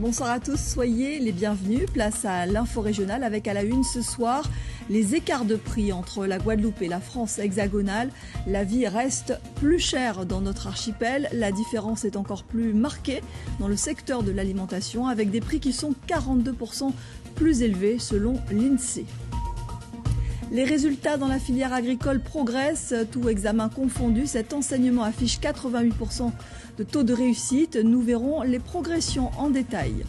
Bonsoir à tous, soyez les bienvenus. Place à l'info régionale avec à la une ce soir les écarts de prix entre la Guadeloupe et la France hexagonale. La vie reste plus chère dans notre archipel. La différence est encore plus marquée dans le secteur de l'alimentation avec des prix qui sont 42% plus élevés selon l'INSEE. Les résultats dans la filière agricole progressent, tout examen confondu. Cet enseignement affiche 88% de taux de réussite. Nous verrons les progressions en détail.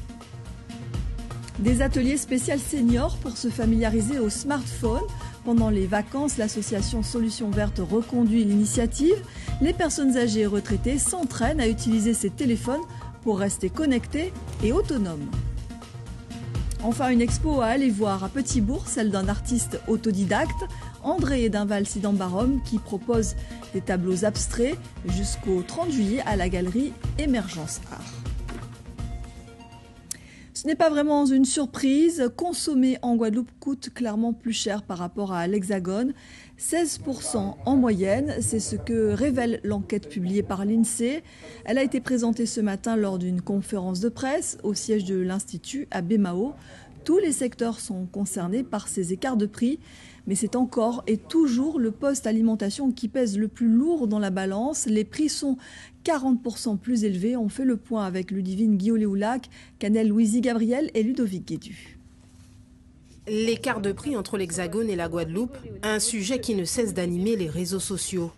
Des ateliers spéciaux seniors pour se familiariser au smartphone. Pendant les vacances, l'association Solutions Vertes reconduit l'initiative. Les personnes âgées et retraitées s'entraînent à utiliser ces téléphones pour rester connectés et autonomes. Enfin, une expo à aller voir à Petit-Bourg, celle d'un artiste autodidacte, André Edinval Sidambarum, qui propose des tableaux abstraits jusqu'au 30 juillet à la galerie Émergence Art. Ce n'est pas vraiment une surprise. Consommer en Guadeloupe coûte clairement plus cher par rapport à l'Hexagone. 16% en moyenne, c'est ce que révèle l'enquête publiée par l'INSEE. Elle a été présentée ce matin lors d'une conférence de presse au siège de l'Institut à Bémao. Tous les secteurs sont concernés par ces écarts de prix, mais c'est encore et toujours le poste alimentation qui pèse le plus lourd dans la balance. Les prix sont 40% plus élevés. On fait le point avec Ludivine Guillaume-Léoulac, Canel Louisie Gabriel et Ludovic Guédu. L'écart de prix entre l'Hexagone et la Guadeloupe, un sujet qui ne cesse d'animer les réseaux sociaux.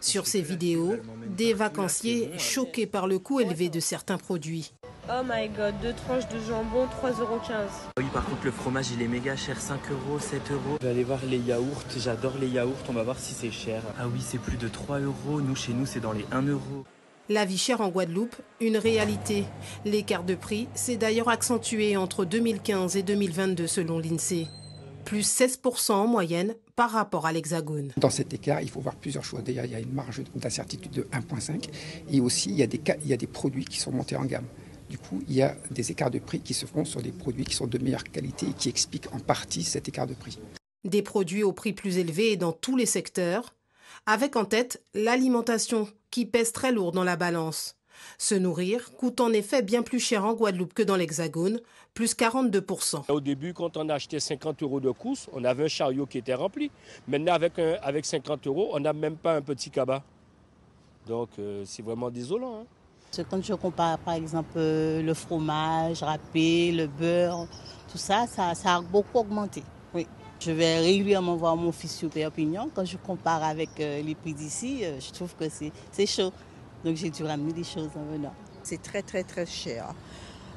Sur ces vidéos, des vacanciers choqués par le coût élevé de certains produits. Oh my god, deux tranches de jambon, 3,15€. Oui, par contre, le fromage, il est méga cher, 5 euros, 7 euros. Je vais aller voir les yaourts, j'adore les yaourts, on va voir si c'est cher. Ah oui, c'est plus de 3 euros, nous, chez nous, c'est dans les 1 euro. La vie chère en Guadeloupe, une réalité. L'écart de prix s'est d'ailleurs accentué entre 2015 et 2022 selon l'INSEE. Plus 16% en moyenne par rapport à l'Hexagone. Dans cet écart, il faut voir plusieurs choses. Déjà, il y a une marge d'incertitude de 1,5 et aussi il y, a des, il y a des produits qui sont montés en gamme. Du coup, il y a des écarts de prix qui se font sur des produits qui sont de meilleure qualité et qui expliquent en partie cet écart de prix. Des produits au prix plus élevé dans tous les secteurs, avec en tête l'alimentation qui pèse très lourd dans la balance. Se nourrir coûte en effet bien plus cher en Guadeloupe que dans l'Hexagone, plus 42%. Au début, quand on achetait 50 euros de course, on avait un chariot qui était rempli. Maintenant, avec, un, avec 50 euros, on n'a même pas un petit cabas. Donc, euh, c'est vraiment désolant. Hein. Quand je compare par exemple euh, le fromage râpé, le beurre, tout ça, ça, a beaucoup augmenté. Oui. Je vais régulièrement voir mon fils sur Perpignan. Quand je compare avec euh, les prix d'ici, euh, je trouve que c'est chaud. Donc j'ai dû ramener des choses en venant. C'est très très très cher.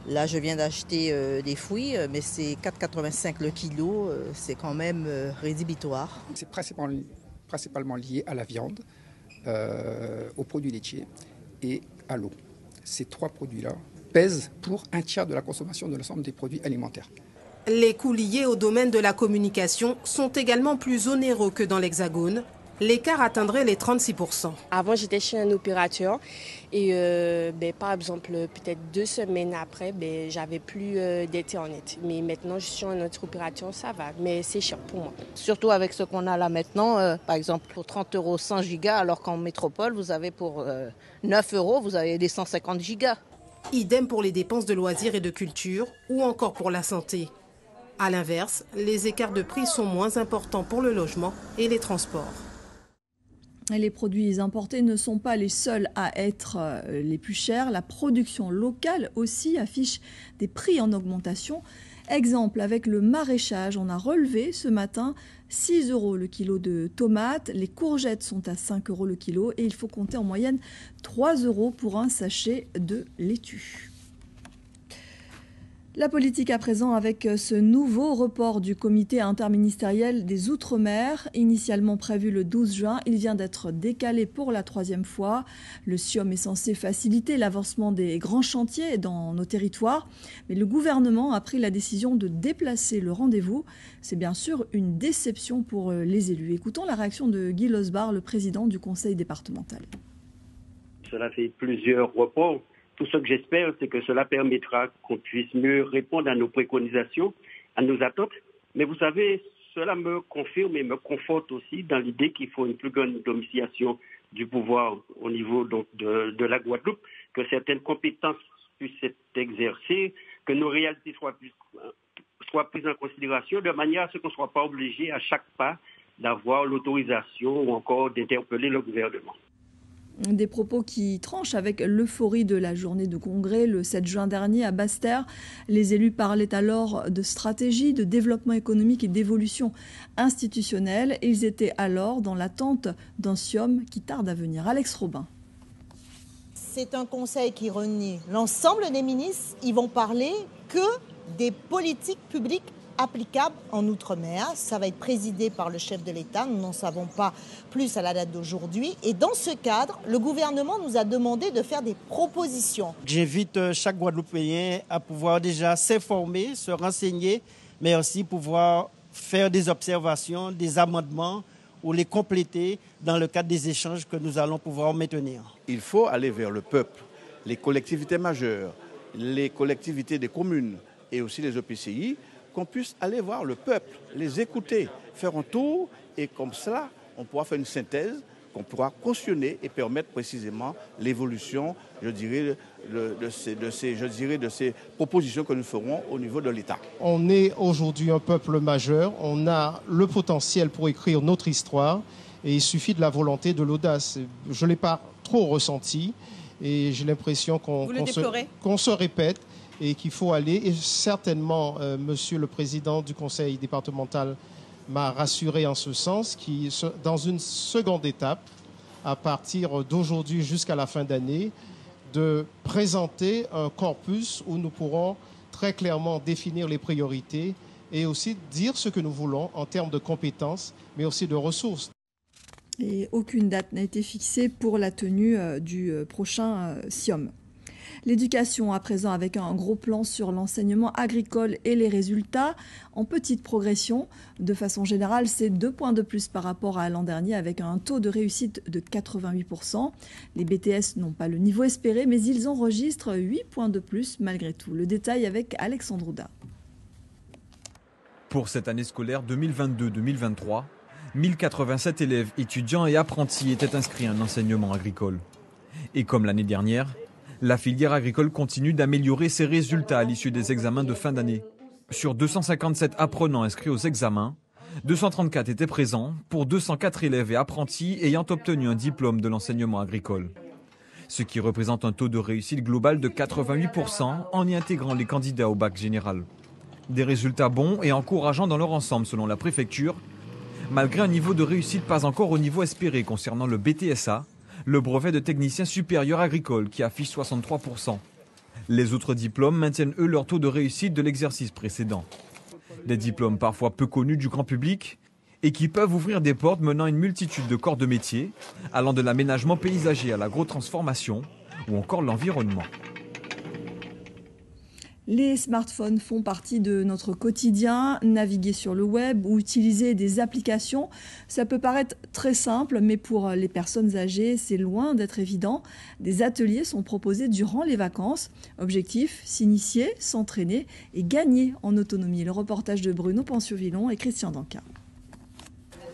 Là, je viens d'acheter des fruits, mais c'est 4,85 le kilo. c'est quand même rédhibitoire. C'est principalement, principalement lié à la viande, aux produits laitiers et à l'eau. Ces trois produits-là pèsent pour un tiers de la consommation de l'ensemble des produits alimentaires. Les coûts liés au domaine de la communication sont également plus onéreux que dans l'Hexagone l'écart atteindrait les 36%. Avant, j'étais chez un opérateur et euh, ben, par exemple, peut-être deux semaines après, ben, j'avais plus euh, d'Internet. Mais maintenant, je suis un autre opérateur, ça va, mais c'est cher pour moi. Surtout avec ce qu'on a là maintenant, euh, par exemple, pour 30 euros 100 gigas, alors qu'en métropole, vous avez pour 9 euros, vous avez des 150 gigas. Idem pour les dépenses de loisirs et de culture ou encore pour la santé. A l'inverse, les écarts de prix sont moins importants pour le logement et les transports. Les produits importés ne sont pas les seuls à être euh, les plus chers. La production locale aussi affiche des prix en augmentation. Exemple, avec le maraîchage, on a relevé ce matin 6 euros le kilo de tomates. Les courgettes sont à 5 euros le kilo et il faut compter en moyenne 3 euros pour un sachet de laitue. La politique à présent avec euh, ce nouveau report du comité interministériel des Outre-mer, initialement prévu le 12 juin, il vient d'être décalé pour la troisième fois. Le SIOM est censé faciliter l'avancement des grands chantiers dans nos territoires, mais le gouvernement a pris la décision de déplacer le rendez-vous. C'est bien sûr une déception pour euh, les élus. Écoutons la réaction de Guy Losbar, le président du conseil départemental. Cela fait plusieurs reports tout ce que j'espère, c'est que cela permettra qu'on puisse mieux répondre à nos préconisations, à nos attentes. Mais vous savez, cela me confirme et me conforte aussi dans l'idée qu'il faut une plus grande domiciliation du pouvoir au niveau donc, de, la Guadeloupe. que certaines compétences puissent être exercées, que nos réalités soient, soient prises en considération, de manière à ce qu'on ne soit pas obligé à chaque pas d'avoir l'autorisation ou encore d'interpeller le gouvernement. Des propos qui tranchent avec l'euphorie de la journée de congrès le 7 juin dernier à Basse-Terre. Les élus parlaient alors de stratégie, de développement économique et d'évolution institutionnelle. Ils étaient alors dans l'attente d'un SIOM qui tarde à venir. Alex Robin. C'est un conseil qui renie l'ensemble des ministres. Ils vont parler que des politiques publiques applicable en Outre-mer. Ça va être présidé par le chef de l'État. Nous n'en savons pas plus à la date d'aujourd'hui. Et dans ce cadre, le gouvernement nous a demandé de faire des propositions. J'invite euh, chaque Guadeloupéen à pouvoir déjà s'informer, se renseigner, mais aussi pouvoir faire des observations, des amendements ou les compléter dans le cadre des échanges que nous allons pouvoir maintenir. Il faut aller vers le peuple, les collectivités majeures, les collectivités des communes et aussi les EPCI qu'on puisse aller voir le peuple, les écouter, faire un tour, et comme cela, on pourra faire une synthèse qu'on pourra cautionner et permettre précisément l'évolution, je dirais, de, ces, de, ces, je dirais, de ces propositions que nous ferons au niveau de l'État. On est aujourd'hui un peuple majeur, on a le potentiel pour écrire notre histoire et il suffit de la volonté, de l'audace. Je ne l'ai pas trop ressenti et j'ai l'impression qu'on se, se répète et qu'il faut aller. Et certainement, euh, Monsieur le Président du Conseil départemental m'a rassuré en ce sens, qui, dans une seconde étape, à partir d'aujourd'hui jusqu'à la fin d'année, de présenter un corpus où nous pourrons très clairement définir les priorités et aussi dire ce que nous voulons en termes de compétences, mais aussi de ressources. Et aucune date n'a été fixée pour la tenue euh, du euh, prochain SIOM. L'éducation à présent avec un gros plan sur l'enseignement agricole et les résultats en petite progression. De façon générale, c'est deux points de plus par rapport à l'an dernier avec un taux de réussite de 88%. Les BTS n'ont pas le niveau espéré, mais ils enregistrent 8 points de plus malgré tout. Le détail avec Alexandre Ouda. Pour cette année scolaire 2022-2023, 1087 élèves, étudiants et apprentis étaient inscrits en enseignement agricole. Et comme l'année dernière, la filière agricole continue d'améliorer ses résultats à l'issue des examens de fin d'année. Sur 257 apprenants inscrits aux examens, 234 étaient présents pour 204 élèves et apprentis ayant obtenu un diplôme de l'enseignement agricole. Ce qui représente un taux de réussite global de 88% en y intégrant les candidats au bac général. Des résultats bons et encourageants dans leur ensemble selon la préfecture, malgré un niveau de réussite pas encore au niveau espéré concernant le BTSA, le brevet de technicien supérieur agricole qui affiche 63%. Les autres diplômes maintiennent eux leur taux de réussite de l'exercice précédent. Des diplômes parfois peu connus du grand public et qui peuvent ouvrir des portes menant une multitude de corps de métiers, allant de l'aménagement paysager à l'agro-transformation ou encore l'environnement. Les smartphones font partie de notre quotidien. Naviguer sur le web ou utiliser des applications, ça peut paraître très simple, mais pour les personnes âgées, c'est loin d'être évident. Des ateliers sont proposés durant les vacances. Objectif, s'initier, s'entraîner et gagner en autonomie. Le reportage de Bruno Pensiovillon et Christian Danca.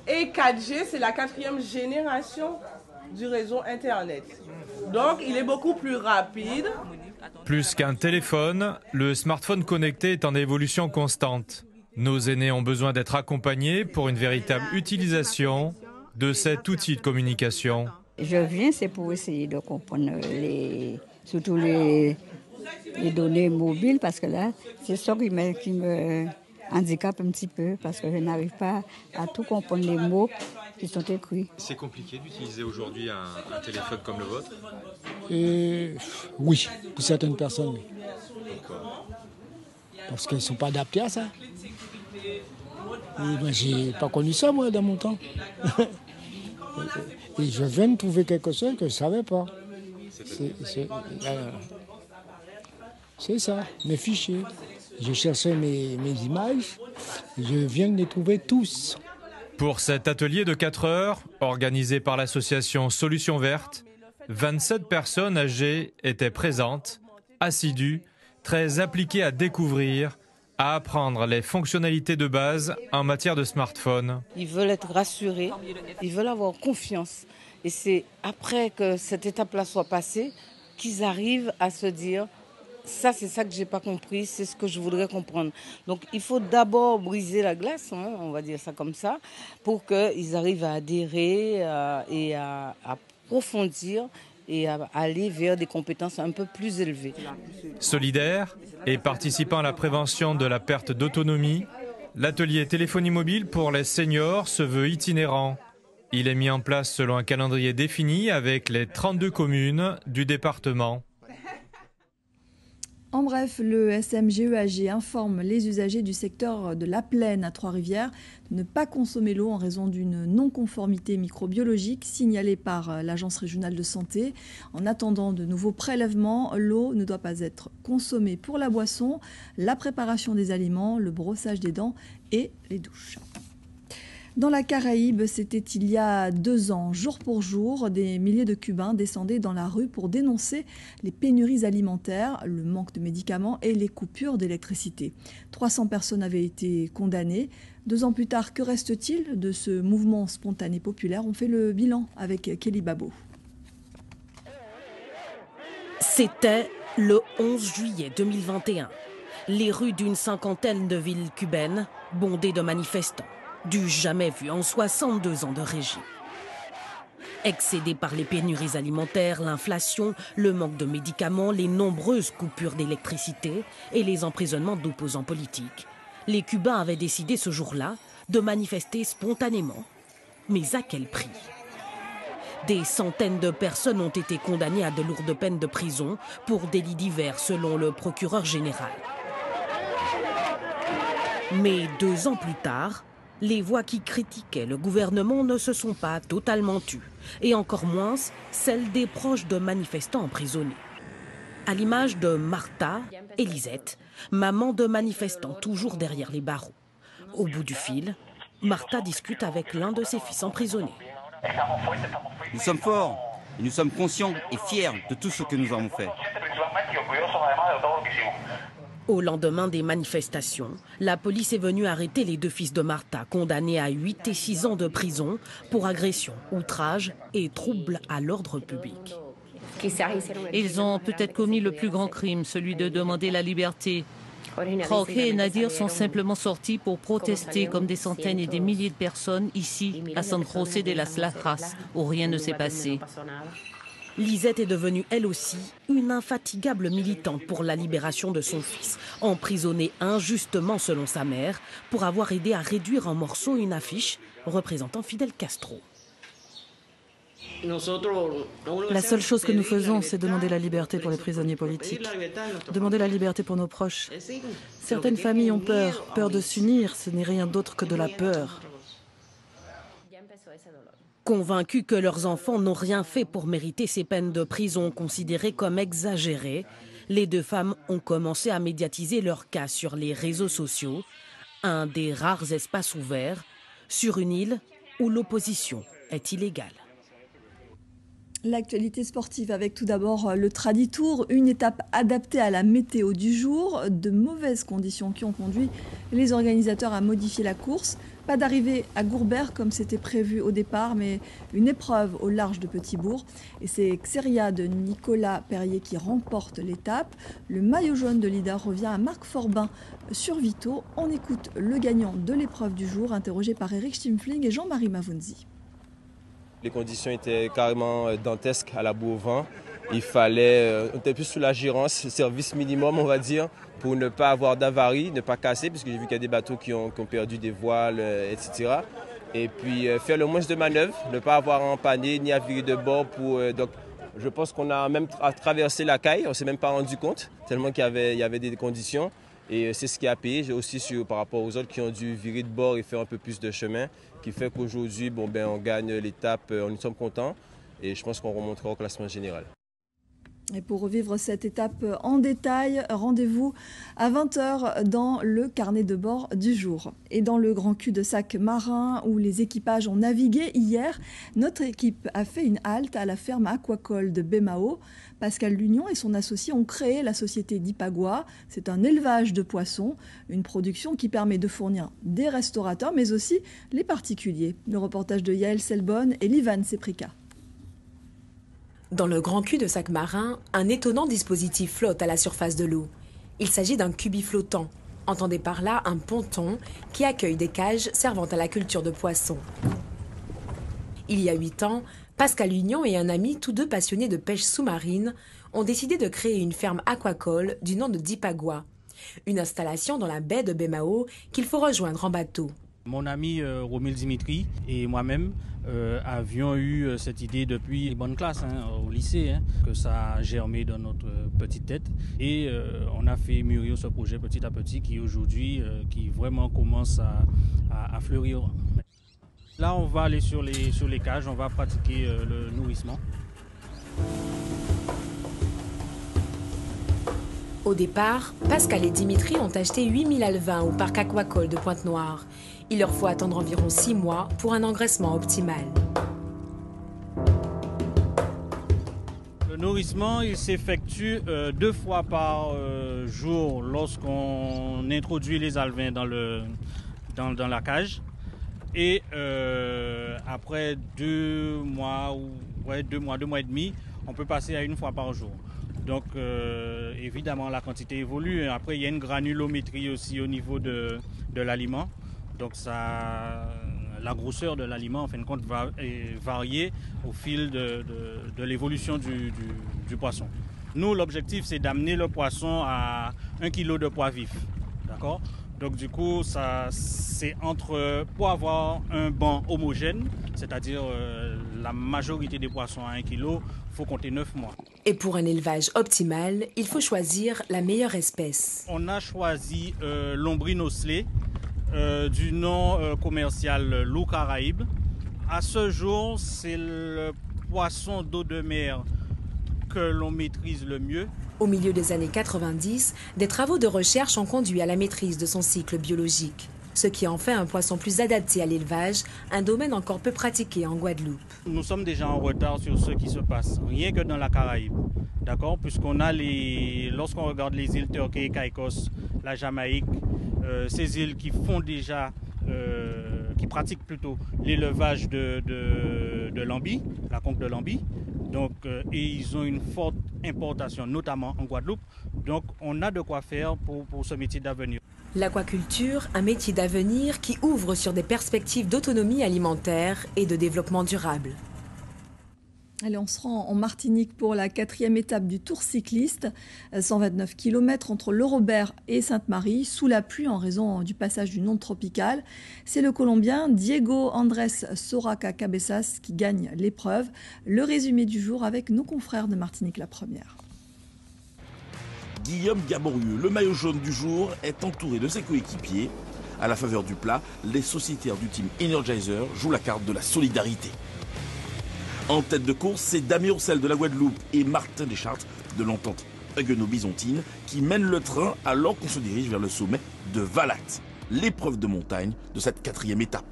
Et 4G, c'est la quatrième génération du réseau Internet. Donc, il est beaucoup plus rapide. Plus qu'un téléphone, le smartphone connecté est en évolution constante. Nos aînés ont besoin d'être accompagnés pour une véritable utilisation de cet outil de communication. Je viens, c'est pour essayer de comprendre les, surtout les, données mobiles, parce que là, c'est ça qui me, qui me handicape un petit peu, parce que je n'arrive pas à tout comprendre les mots qui sont écrits. C'est compliqué d'utiliser aujourd'hui un, téléphone comme le vôtre Oui, pour certaines personnes. Parce qu'elles ne sont pas adaptées à ça. Et moi, j'ai pas connu ça, moi, dans mon temps. et je viens de trouver quelque chose que je ne savais pas. Euh, c'est ça, mes fichiers. Je cherchais mes, mes images, je viens de les trouver tous. Pour cet atelier de 4 heures, organisé par l'association Solutions Vertes, 27 personnes âgées étaient présentes, assidues, très appliquées à découvrir, à apprendre les fonctionnalités de base en matière de smartphone. Ils veulent être rassurés, ils veulent avoir confiance. Et c'est après que cette étape-là soit passée qu'ils arrivent à se dire ça, c'est ça que j'ai pas compris, c'est ce que je voudrais comprendre. Donc, il faut d'abord briser la glace, hein, on va dire ça comme ça, pour qu'ils arrivent à adhérer euh, et à, approfondir et à aller vers des compétences un peu plus élevées. Solidaire et participant à la prévention de la perte d'autonomie, l'atelier téléphonie mobile pour les seniors se veut itinérant. Il est mis en place selon un calendrier défini avec les 32 communes du département. En bref, le SMGEAG informe les usagers du secteur de la plaine à Trois-Rivières de ne pas consommer l'eau en raison d'une non-conformité microbiologique signalée par euh, l'Agence régionale de santé. En attendant de nouveaux prélèvements, l'eau ne doit pas être consommée pour la boisson, la préparation des aliments, le brossage des dents et les douches. Dans la Caraïbe, c'était il y a deux ans, jour pour jour, des milliers de Cubains descendaient dans la rue pour dénoncer les pénuries alimentaires, le manque de médicaments et les coupures d'électricité. 300 personnes avaient été condamnées. Deux ans plus tard, que reste-t-il de ce mouvement spontané populaire? On fait le bilan avec Kelly Babo. C'était le 11 juillet 2021. Les rues d'une cinquantaine de villes cubaines bondées de manifestants du jamais vu en 62 ans de régime. Excédés par les pénuries alimentaires, l'inflation, le manque de médicaments, les nombreuses coupures d'électricité et les emprisonnements d'opposants politiques, les Cubains avaient décidé ce jour-là de manifester spontanément. Mais à quel prix? Des centaines de personnes ont été condamnées à de lourdes peines de prison pour délits divers selon le procureur général. Mais deux ans plus tard, les voix qui critiquaient le gouvernement ne se sont pas totalement tues, et encore moins celles des proches de manifestants emprisonnés. À l'image de Martha Elisette, maman de manifestants toujours derrière les barreaux. Au bout du fil, Martha discute avec l'un de ses fils emprisonnés. Nous sommes forts, nous sommes conscients et fiers de tout ce que nous avons fait. Au lendemain des manifestations, la police est venue arrêter les deux fils de Martha, condamnés à 8 et 6 ans de prison pour agression, outrage et trouble à l'ordre public. Ils ont peut-être commis le plus grand crime, celui de demander la liberté. Jorge et Nadir sont simplement sortis pour protester comme des centaines et des milliers de personnes ici, à San José de las Lajas, où rien ne s'est passé. Lisette est devenue elle aussi une infatigable militante pour la libération de son fils, emprisonné injustement selon sa mère pour avoir aidé à réduire en morceaux une affiche représentant Fidel Castro. La seule chose que nous faisons, c'est demander la liberté pour les prisonniers politiques, demander la liberté pour nos proches. Certaines familles ont peur, peur de s'unir, ce n'est rien d'autre que de la peur. Convaincus que leurs enfants n'ont rien fait pour mériter ces peines de prison considérées comme exagérées, les deux femmes ont commencé à médiatiser leur cas sur les réseaux sociaux, un des rares espaces ouverts sur une île où l'opposition est illégale. L'actualité sportive avec tout d'abord le Traditour, une étape adaptée à la météo du jour, de mauvaises conditions qui ont conduit les organisateurs à modifier la course. Pas d'arrivée à Gourbert comme c'était prévu au départ, mais une épreuve au large de Petit-Bourg. Et c'est Xeria de Nicolas Perrier qui remporte l'étape. Le maillot jaune de leader revient à Marc Forbin sur Vito. On écoute le gagnant de l'épreuve du jour, interrogé par Eric Stimfling et Jean-Marie Mavunzi. Les conditions étaient carrément dantesques à la boue au vent. Il fallait, euh, on était plus sous la gérance, service minimum on va dire, pour ne pas avoir d'avarie, ne pas casser, puisque j'ai vu qu'il y a des bateaux qui ont, perdu des voiles, euh, etc. Et puis euh, faire le moins de manœuvres, ne pas avoir empanné ni à virer de bord. Pour, donc je pense qu'on a même traversé la caille, on ne s'est même pas rendu compte, tellement qu'il y y avait des conditions. Et c'est ce qui a payé. J'ai aussi par rapport aux autres qui ont dû virer de bord et faire un peu plus de chemin, qui fait qu'aujourd'hui, bon, ben, on gagne l'étape, on nous sommes contents. Et je pense qu'on remontera au classement général. Et pour revivre cette étape en détail, rendez-vous à 20h dans le carnet de bord du jour. Et dans le grand cul-de-sac marin où les équipages ont navigué hier, notre équipe a fait une halte à la ferme aquacole de Bemao. Pascal Lunion et son associé ont créé la société d'Ipagua. C'est un élevage de poissons, une production qui permet de fournir des restaurateurs mais aussi les particuliers. Le reportage de Yael Selbonne et Livan Seprika. Dans le grand cul de sac marin, un étonnant dispositif flotte à la surface de l'eau. Il s'agit d'un cubi flottant. Entendez par là un ponton qui accueille des cages servant à la culture de poissons. Il y a huit ans, Pascal Union et un ami, tous deux passionnés de pêche sous-marine, ont décidé de créer une ferme aquacole du nom de Dipagua. Une installation dans la baie de Bemao qu'il faut rejoindre en bateau. Mon ami euh, Romil Dimitri et moi-même euh, avions eu euh, cette idée depuis les bonnes classes hein, au lycée, hein, que ça a germé dans notre petite tête. Et on a fait mûrir ce projet petit à petit qui aujourd'hui, qui vraiment commence à, fleurir. Là, on va aller sur les, sur les cages, on va pratiquer le nourrissement. Au départ, Pascal et Dimitri ont acheté 8000 alevins au parc aquacole de Pointe-Noire. Il leur faut attendre environ 6 mois pour un engraissement optimal. Le nourrissement, il s'effectue euh, deux fois par euh, jour lorsqu'on introduit les alevins dans, la cage. Et euh, après deux mois, ou deux mois, deux mois et demi, on peut passer à une fois par jour. Donc évidemment la quantité évolue. Après il y a une granulométrie aussi au niveau de l'aliment. Donc ça, la grosseur de l'aliment, en fin de compte, va varier au fil de, l'évolution du, poisson. Nous, l'objectif, c'est d'amener le poisson à 1 kg de poids vif. D'accord? Donc du coup, ça, c'est entre pour avoir un banc homogène, c'est-à-dire euh, la majorité des poissons à 1 kg, il faut compter 9 mois. Et pour un élevage optimal, il faut choisir la meilleure espèce. On a choisi euh, euh, du nom euh, commercial Loup Caraïbe. À ce jour, c'est le poisson d'eau de mer que l'on maîtrise le mieux. Au milieu des années 90, des travaux de recherche ont conduit à la maîtrise de son cycle biologique, ce qui en fait un poisson plus adapté à l'élevage, un domaine encore peu pratiqué en Guadeloupe. Nous sommes déjà en retard sur ce qui se passe, rien que dans la Caraïbe. D'accord? Puisqu'on a les. Lorsqu'on regarde les îles Turquie, Caïcos, la Jamaïque, euh, ces îles qui font déjà, euh, qui pratiquent plutôt l'élevage de, l'ambi, la conque de l'ambi. Donc, euh, et ils ont une forte importation, notamment en Guadeloupe. Donc, on a de quoi faire pour ce métier d'avenir. L'aquaculture, un métier d'avenir qui ouvre sur des perspectives d'autonomie alimentaire et de développement durable. Allez, on se rend en Martinique pour la quatrième étape du Tour cycliste. 129 euh, km entre Le Robert et Sainte-Marie, sous la pluie en raison du passage d'une onde tropicale. C'est le Colombien Diego Andrés Soraca Cabezas qui gagne l'épreuve. Le résumé du jour avec nos confrères de Martinique la première. Guillaume Gaborieux, le maillot jaune du jour, est entouré de ses coéquipiers. À la faveur du plat, les sociétaires du team Energizer jouent la carte de la solidarité. En tête de course, c'est Damien Roussel de la Guadeloupe et Martin Deschartres de l'entente Huguenot-Byzantine qui mènent le train alors qu'on se dirige vers le sommet de Valat, l'épreuve de montagne de cette quatrième étape.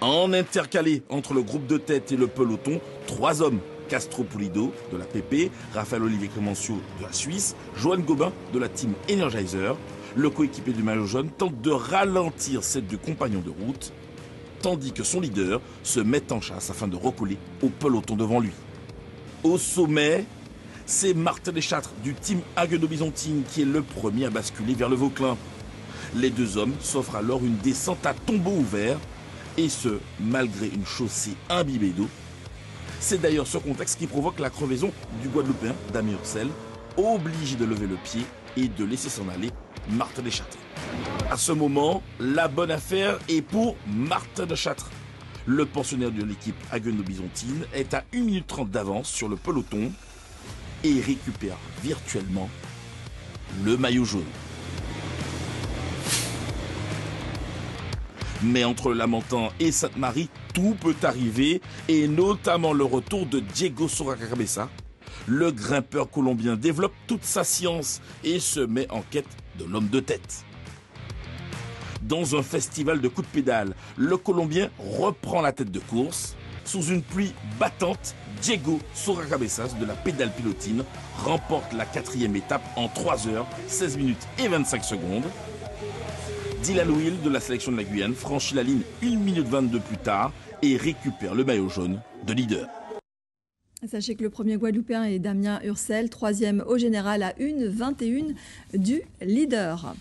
En intercalé entre le groupe de tête et le peloton, trois hommes Castro Pulido de la PP, Raphaël Olivier Clémencio de la Suisse, Johan Gobin de la team Energizer. Le coéquipier du maillot jaune tente de ralentir celle du compagnon de route tandis que son leader se met en chasse afin de recoller au peloton devant lui. Au sommet, c'est Martin Deschâtres du team Haguenau-Byzantine qui est le premier à basculer vers le Vauclin. Les deux hommes s'offrent alors une descente à tombeau ouvert, et ce, malgré une chaussée imbibée d'eau. C'est d'ailleurs ce contexte qui provoque la crevaison du Guadeloupéen Damien Ursel, obligé de lever le pied et de laisser s'en aller Martin Deschâtres. À ce moment, la bonne affaire est pour Martin de Châtre. Le pensionnaire de l'équipe Haguenau-Byzantine est à 1 minute 30 d'avance sur le peloton et récupère virtuellement le maillot jaune. Mais entre Lamentin et Sainte-Marie, tout peut arriver, et notamment le retour de Diego Soracabessa. Le grimpeur colombien développe toute sa science et se met en quête de l'homme de tête. Dans un festival de coups de pédale, le Colombien reprend la tête de course. Sous une pluie battante, Diego Soracabezas de la pédale pilotine remporte la quatrième étape en 3 heures, 16 minutes et 25 secondes. Dylan Will de la sélection de la Guyane franchit la ligne 1 minute 22 plus tard et récupère le maillot jaune de leader. Sachez que le premier Guadeloupéen est Damien Ursel, troisième au général à 1,21 du leader.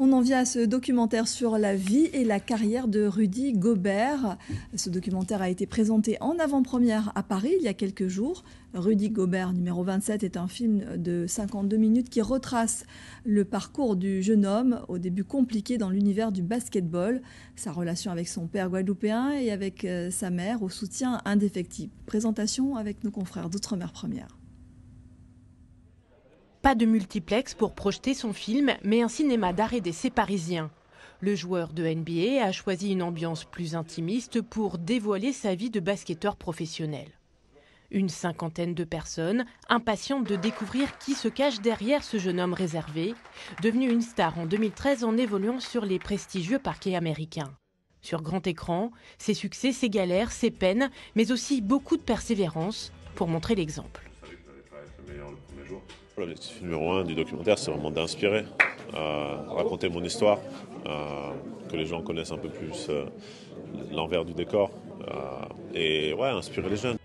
On en vient à ce documentaire sur la vie et la carrière de Rudy Gobert. Ce documentaire a été présenté en avant-première à Paris il y a quelques jours. Rudy Gobert, numéro 27, est un film de 52 minutes qui retrace le parcours du jeune homme au début compliqué dans l'univers du basketball, sa relation avec son père guadeloupéen et avec euh, sa mère au soutien indéfectible. Présentation avec nos confrères d'Outre-mer Première. Pas de multiplex pour projeter son film, mais un cinéma d'art et d'essai parisien. Le joueur de NBA a choisi une ambiance plus intimiste pour dévoiler sa vie de basketteur professionnel. Une cinquantaine de personnes, impatientes de découvrir qui se cache derrière ce jeune homme réservé, devenu une star en 2013 en évoluant sur les prestigieux parquets américains. Sur grand écran, ses succès, ses galères, ses peines, mais aussi beaucoup de persévérance pour montrer l'exemple. L'objectif numéro un du documentaire, c'est vraiment d'inspirer, euh, raconter mon histoire, euh, que les gens connaissent un peu plus euh, l'envers du décor et ouais, inspirer les jeunes.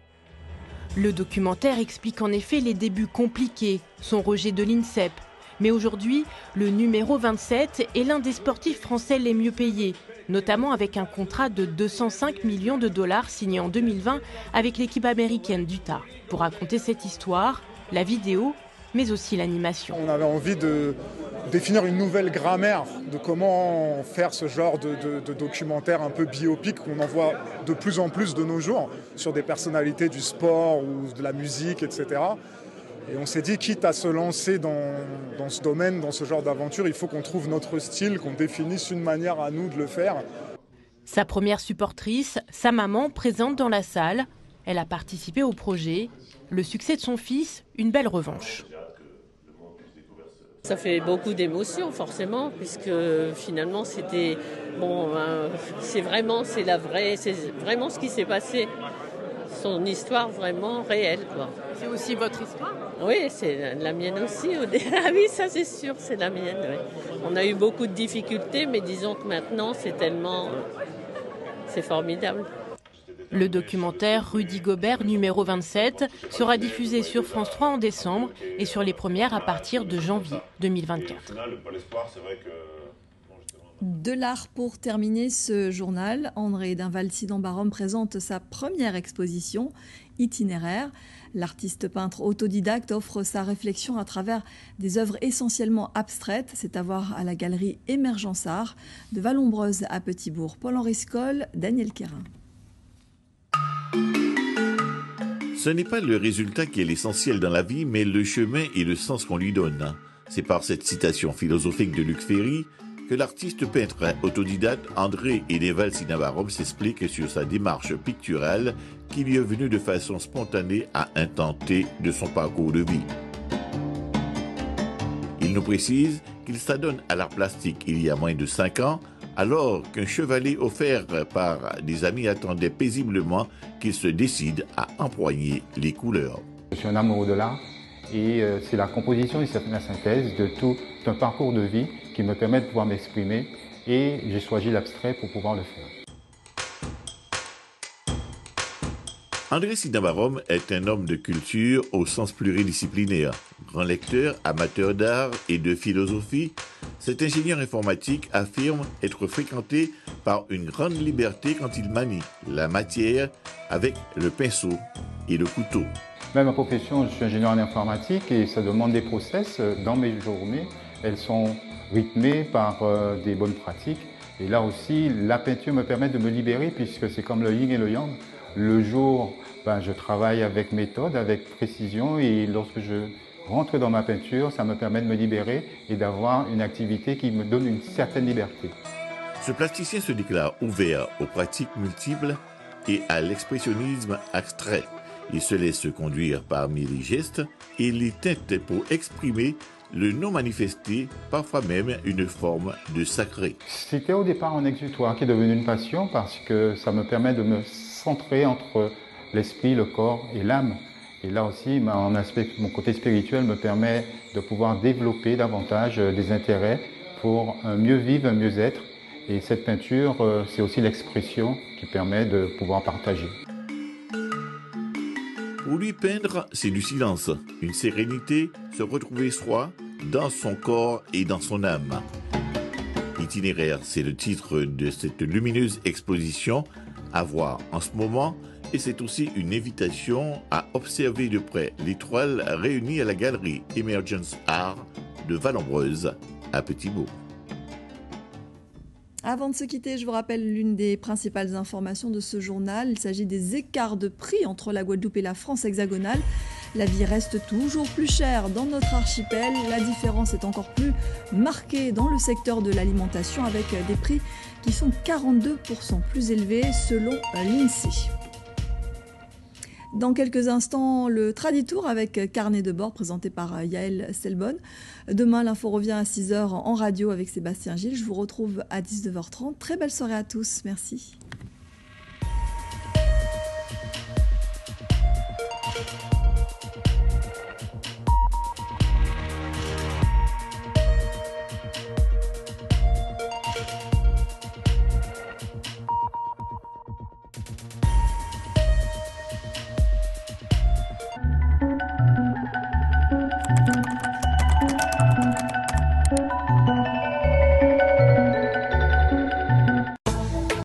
Le documentaire explique en effet les débuts compliqués, son rejet de l'INSEP. Mais aujourd'hui, le numéro 27 est l'un des sportifs français les mieux payés, notamment avec un contrat de 205 millions de dollars signé en 2020 avec l'équipe américaine d'Utah. Pour raconter cette histoire, la vidéo mais aussi l'animation. On avait envie de définir une nouvelle grammaire de comment faire ce genre de, documentaire un peu biopique qu'on en voit de plus en plus de nos jours sur des personnalités du sport ou de la musique, etc. Et on s'est dit, quitte à se lancer dans, dans ce domaine, dans ce genre d'aventure, il faut qu'on trouve notre style, qu'on définisse une manière à nous de le faire. Sa première supportrice, sa maman, présente dans la salle. Elle a participé au projet. Le succès de son fils, une belle revanche. Ça fait beaucoup d'émotions forcément, puisque finalement c'était bon, ben, c'est vraiment c'est la vraie, c'est vraiment ce qui s'est passé, son histoire vraiment réelle quoi. C'est aussi votre histoire? Oui, c'est la mienne aussi. Ah oui, ça c'est sûr, c'est la mienne. On a eu beaucoup de difficultés, mais disons que maintenant c'est tellement, c'est formidable. Le documentaire Rudy Gobert numéro 27 sera diffusé sur France 3 en décembre et sur les premières à partir de janvier 2024. De l'art pour terminer ce journal, André Dinval-Sidan-Barom présente sa première exposition itinéraire. L'artiste peintre autodidacte offre sa réflexion à travers des œuvres essentiellement abstraites. C'est à voir à la galerie Émergence Art de Vallombreuse à Petitbourg. Paul-Henri Scoll, Daniel Quérin. Ce n'est pas le résultat qui est l'essentiel dans la vie, mais le chemin et le sens qu'on lui donne. C'est par cette citation philosophique de Luc Ferry que l'artiste peintre autodidacte André Edeval Sinabarom s'explique sur sa démarche picturale qui lui est venue de façon spontanée à intenter de son parcours de vie. Il nous précise qu'il s'adonne à l'art plastique il y a moins de 5 ans alors qu'un chevalet offert par des amis attendait paisiblement qu'il se décide à empoigner les couleurs. Je suis un amoureux de l'art et euh, c'est la composition et la synthèse de tout un parcours de vie qui me permet de pouvoir m'exprimer et j'ai choisi l'abstrait pour pouvoir le faire. André Sidamarom est un homme de culture au sens pluridisciplinaire. Grand lecteur, amateur d'art et de philosophie, cet ingénieur informatique affirme être fréquenté par une grande liberté quand il manie la matière avec le pinceau et le couteau. Même ma profession, je suis ingénieur en informatique et ça demande des process dans mes journées. Elles sont rythmées par euh, des bonnes pratiques. Et là aussi, la peinture me permet de me libérer puisque c'est comme le yin et le yang. Le jour, ben, je travaille avec méthode, avec précision et lorsque je rentre dans ma peinture, ça me permet de me libérer et d'avoir une activité qui me donne une certaine liberté. Ce plasticien se déclare ouvert aux pratiques multiples et à l'expressionnisme abstrait. Il se laisse conduire parmi les gestes et les teintes pour exprimer le non manifesté, parfois même une forme de sacré. C'était au départ un exutoire qui est devenu une passion parce que ça me permet de me centrer entre l'esprit, le corps et l'âme. Et là aussi, mon, aspect, mon côté spirituel me permet de pouvoir développer davantage euh, des intérêts pour mieux vivre, mieux être. Et cette peinture, euh, c'est aussi l'expression qui permet de pouvoir partager. Pour lui, peindre, c'est du silence, une sérénité, se retrouver soi, dans son corps et dans son âme. Itinéraire, c'est le titre de cette lumineuse exposition à voir en ce moment et c'est aussi une invitation à observer de près l'étoile réunie à la galerie Emergence Art de Vallombreuse à Petit-Bourg. Avant de se quitter, je vous rappelle l'une des principales informations de ce journal. Il s'agit des écarts de prix entre la Guadeloupe et la France hexagonale. La vie reste toujours plus chère dans notre archipel. La différence est encore plus marquée dans le secteur de l'alimentation avec des prix qui sont 42% plus élevés selon l'INSEE. Dans quelques instants, le Traditour avec carnet de bord présenté par Yael Selbonne. Demain, l'info revient à 6h en radio avec Sébastien Gilles. Je vous retrouve à 19h30. Très belle soirée à tous. Merci.